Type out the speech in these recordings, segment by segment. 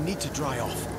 I need to dry off.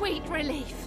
Sweet relief.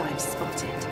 I've spotted?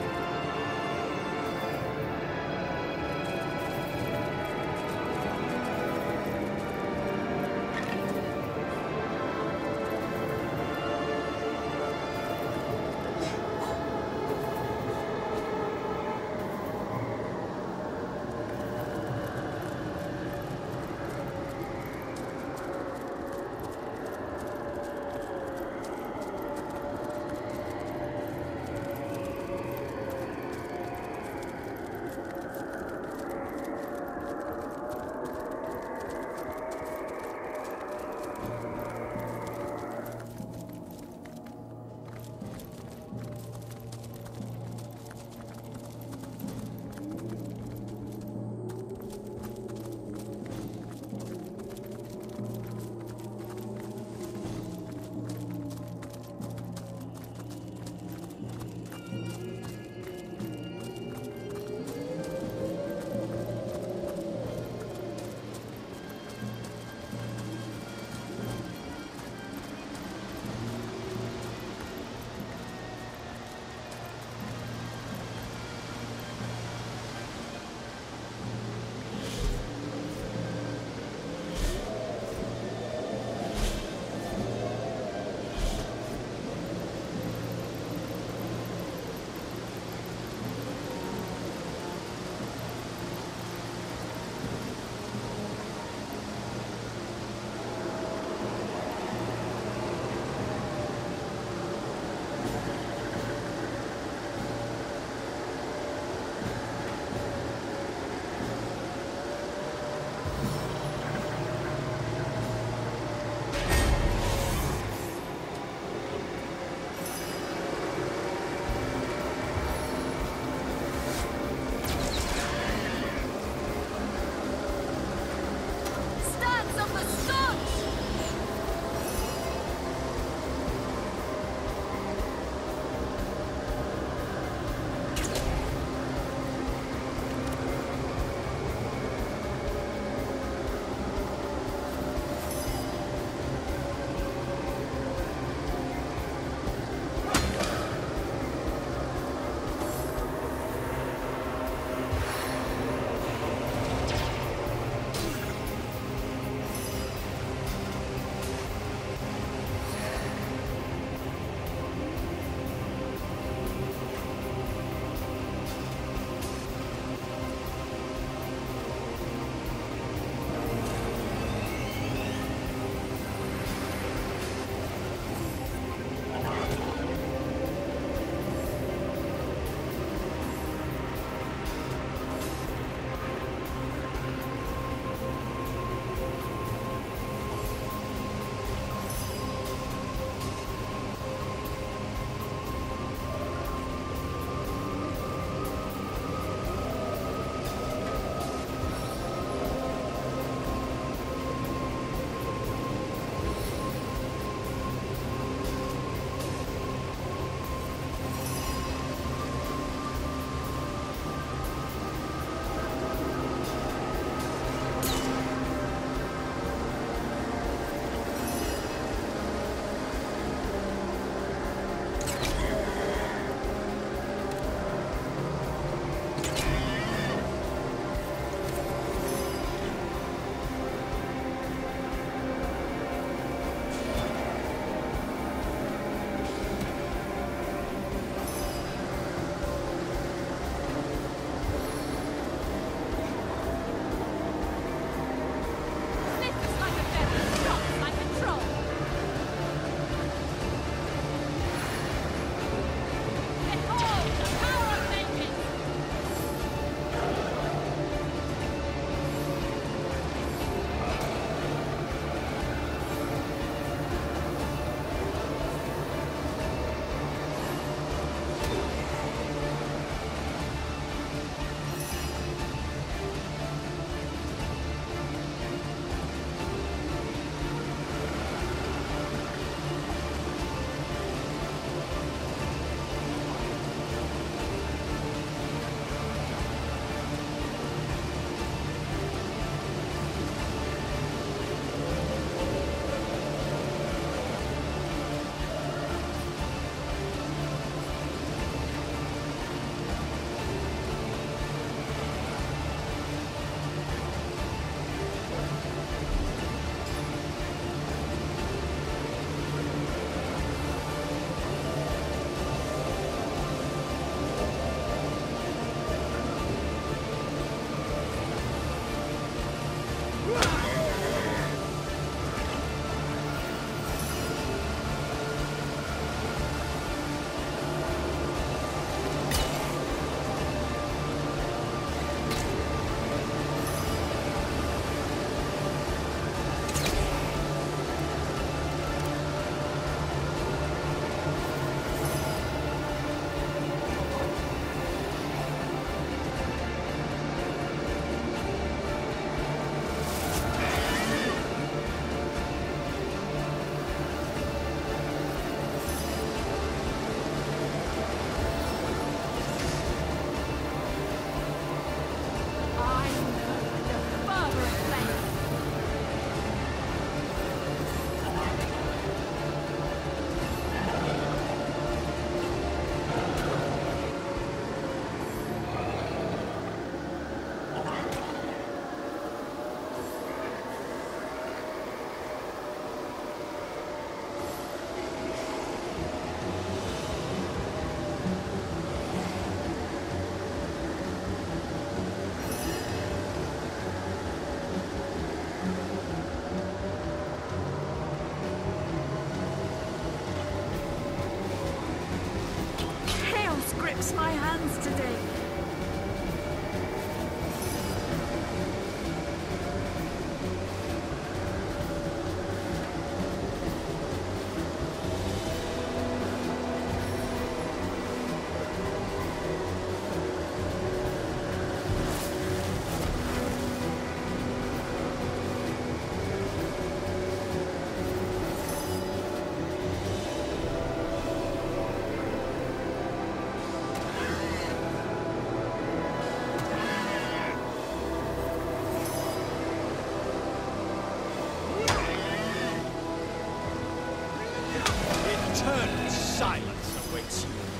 Silence awaits you.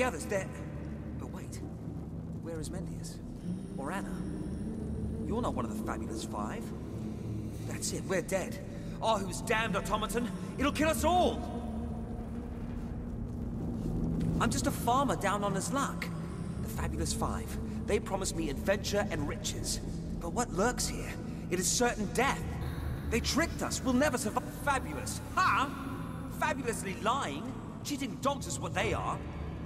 The others, they're... But wait. Where is Mendius? Or Anna? You're not one of the fabulous five. That's it, we're dead. Oh, who's damned automaton? It'll kill us all! I'm just a farmer down on his luck. The fabulous five. They promised me adventure and riches. But what lurks here? It is certain death. They tricked us. We'll never survive. Fabulous. Huh? Fabulously lying? Cheating dogs is what they are.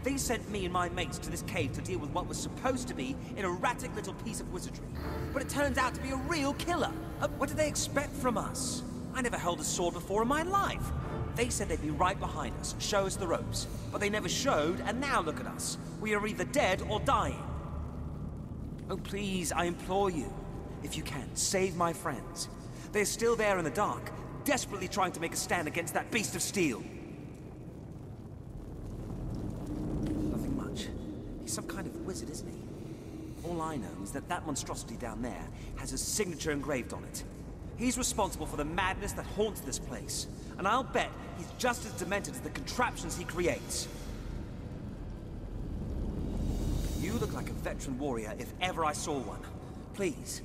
They sent me and my mates to this cave to deal with what was supposed to be an erratic little piece of wizardry. But it turns out to be a real killer. Uh, what did they expect from us? I never held a sword before in my life. They said they'd be right behind us, show us the ropes. But they never showed, and now look at us. We are either dead or dying. Oh, please, I implore you. If you can, save my friends. They're still there in the dark, desperately trying to make a stand against that beast of steel. Nothing much. He's some kind of wizard, isn't he? All I know is that that monstrosity down there has his signature engraved on it. He's responsible for the madness that haunts this place. And I'll bet he's just as demented as the contraptions he creates. You look like a veteran warrior if ever I saw one. Please,